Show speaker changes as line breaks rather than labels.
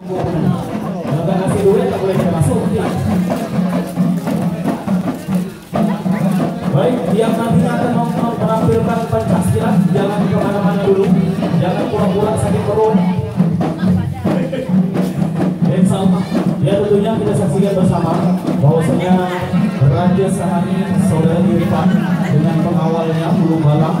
Baik, yang nantinya akan mau menampilkan Pancasila, jangan ke mana-mana dulu, jangan pura-pura sakit perut. Insya Allah, ya tentunya kita saksikan bersama. Bahwasanya Raja Sahani Saudara Irfan dengan pengawalnya Bulu Balang